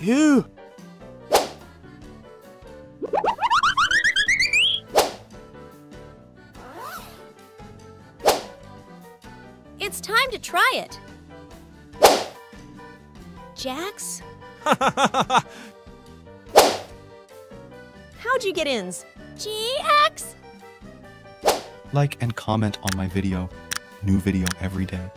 Ew! It's time to try it. Jax, how'd you get ins? Jax? Like and comment on my video. New video every day.